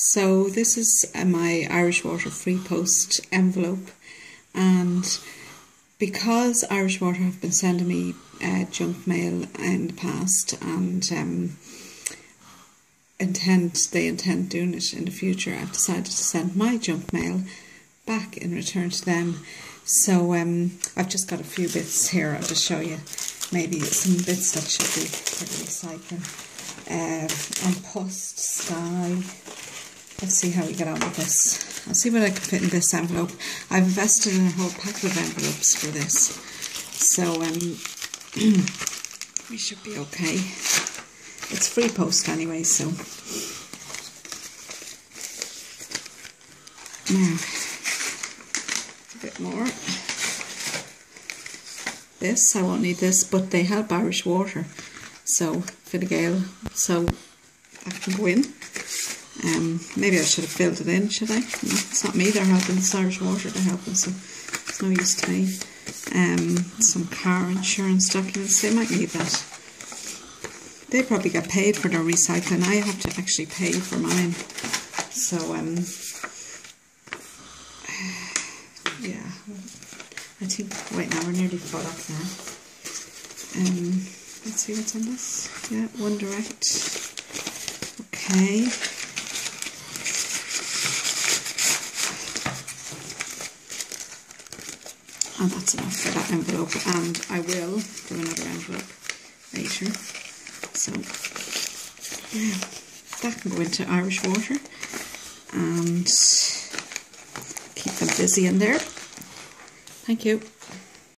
So this is uh, my Irish Water free post envelope and because Irish Water have been sending me uh, junk mail in the past and um, intend they intend doing it in the future, I've decided to send my junk mail back in return to them. So um, I've just got a few bits here. I'll just show you maybe some bits that should be for recycling. Uh, post sky. Let's see how we get on with this. I'll see what I can fit in this envelope. I've invested in a whole pack of envelopes for this. So um, we should be okay. It's free post anyway, so. Now, a bit more. This, I won't need this, but they help Irish water. So, Fine Gael. So, that can go in. Um, maybe I should have filled it in, should I? No, it's not me they're helping, it's Irish Water they're helping, so it's no use to me. Um, some car insurance documents, they might need that. They probably get paid for their recycling. I have to actually pay for mine. So, um, yeah, I think, wait now, we're nearly full up now. Um, let's see what's on this. Yeah, One Direct. Okay. And that's enough for that envelope. And I will do another envelope later. So, yeah, that can go into Irish water and keep them busy in there. Thank you.